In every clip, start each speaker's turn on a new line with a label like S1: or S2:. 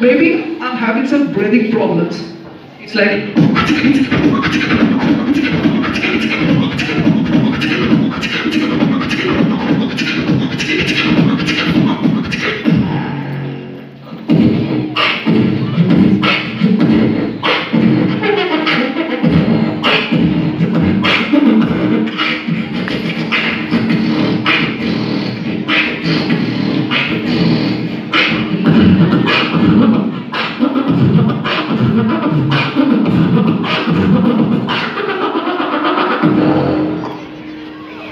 S1: Maybe I'm having some breathing problems. It's like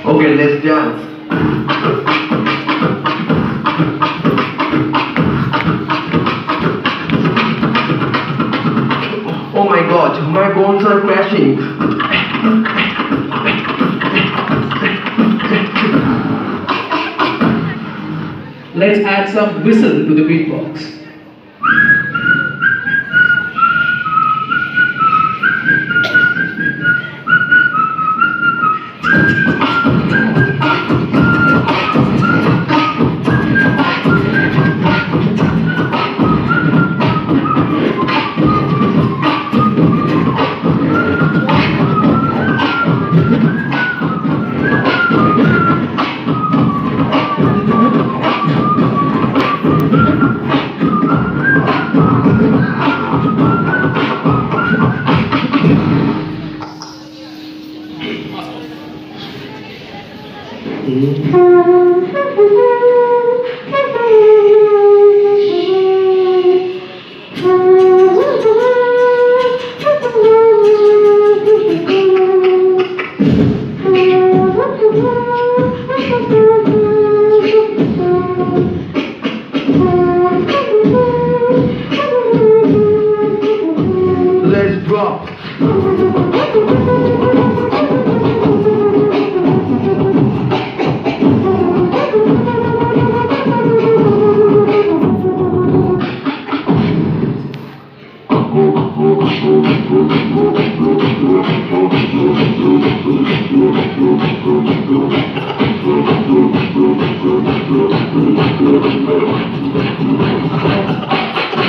S2: Okay, let's dance. Oh my god, my bones are crashing.
S1: let's add some whistle to the beatbox.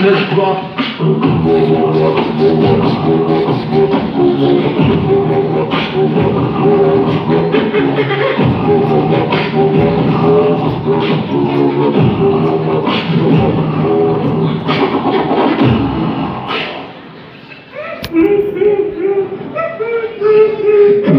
S2: Let's drop.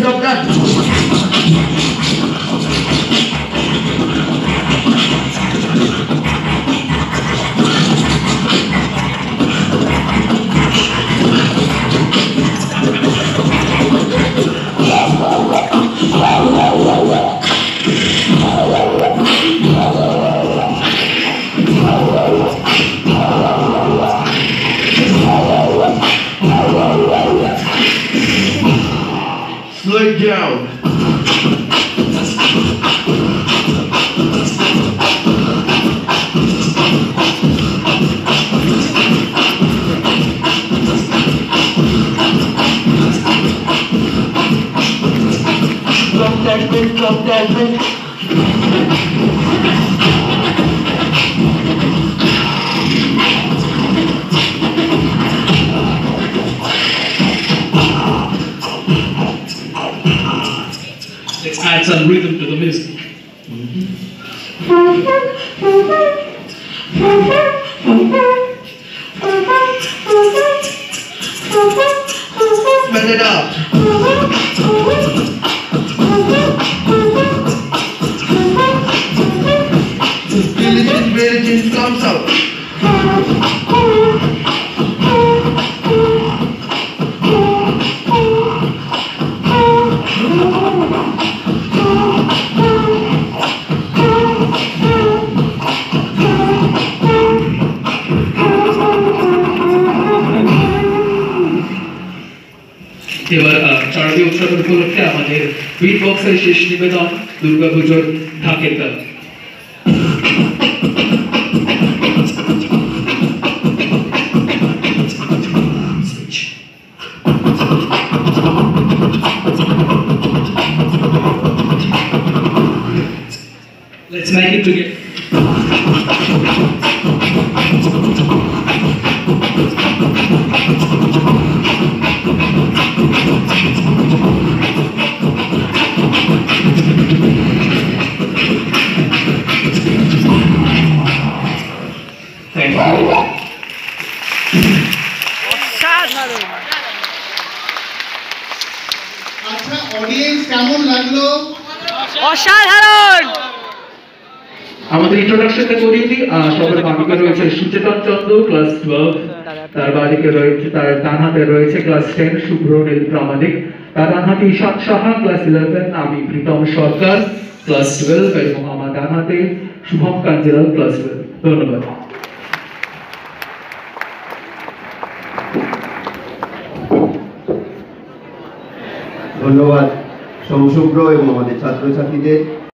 S2: haciendo platos. Bend it up. Diligent, diligent comes out.
S1: শারদীয় উৎসব উপলক্ষে আমাদের bit বক্সের শেষ নিবেদন দুর্গাপুজোর ঢাকের গান Let's make it together.
S3: আচ্ছা অডিয়েন্স কেমন লাগল?
S4: অসাধারণ!
S1: আমাদের ইন্ট্রোডাকশনটা করিয়ে দিই। সবার বাঁদিকে রয়েছে সুচেতন চন্দ্র ক্লাস টুয়েলভ তার বাঁদিকে রয়েছে তার ডান হাতে রয়েছে ক্লাস টেন শুভ্র নীল প্রামাণিক। তার ডান হাতে ঈশান সাহা ক্লাস ইলেভেন আমি প্রীতম সরকার ক্লাস টুয়েলভ এবং আমার ডান হাতে শুভম কাঞ্জিলাল ক্লাস টুয়েলভ ধন্যবাদ।
S5: ধন্যবাদ। সমশুভ্র এবং আমাদের ছাত্রছাত্রীদের।